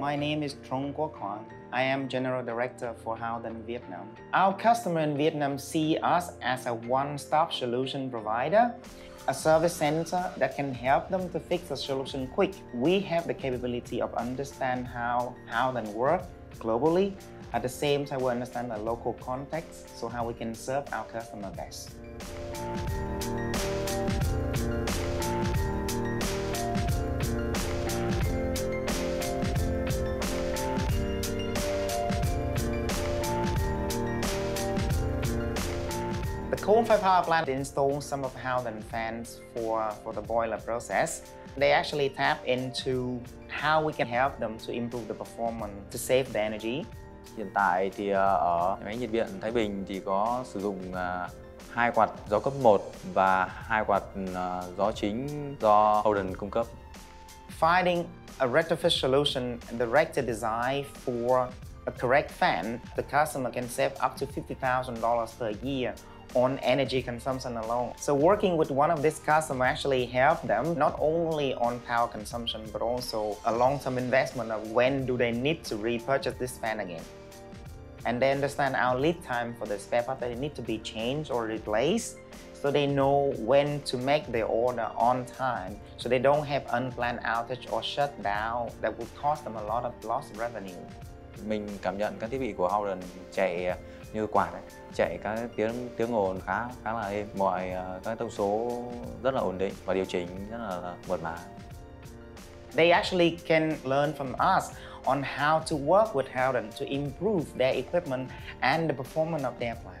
My name is Trung Quoc Hoang. I am General Director for Howden Vietnam. Our customer in Vietnam see us as a one-stop solution provider, a service center that can help them to fix a solution quick. We have the capability of understand how Howden work globally. At the same time, we understand the local context, so how we can serve our customer best. Coal-fired power plant installed some of Howden fans for, for the boiler process. They actually tap into how we can help them to improve the performance, to save the energy. Hiện tại thì ờ, ở máy nhiệt điện Thái Bình thì có sử dụng ờ, hai quạt gió cấp 1 và hai quạt ờ, gió chính do Howden cung cấp. Finding a retrofit solution and the right design for a correct fan, the customer can save up to $50,000 per year on energy consumption alone. So working with one of these customers actually helped them not only on power consumption but also a long-term investment of when do they need to repurchase this fan again. And they understand our lead time for the spare part that they need to be changed or replaced so they know when to make their order on time so they don't have unplanned outage or shutdown that would cost them a lot of lost revenue. Mình cảm nhận các thiết bị của Howden chạy như quạt ấy, chạy các tiếng tiếng ồn khá khá là êm, mọi ờ, các thông số rất là ổn định và điều chỉnh rất là mượt mà. They actually can learn from us on how to work with Howden to improve their equipment and the performance of their plant.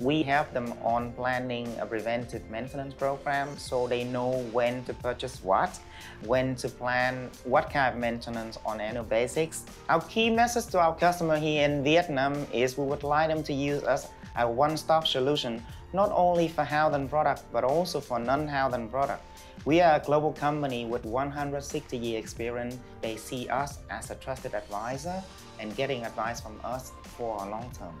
We help them on planning a preventive maintenance program so they know when to purchase what, when to plan what kind of maintenance on annual basis. Our key message to our customer here in Vietnam is we would like them to use us as a one-stop solution, not only for Howden product, but also for non-Howden product. We are a global company with 160 year experience. They see us as a trusted advisor and getting advice from us for a long term.